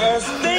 Cause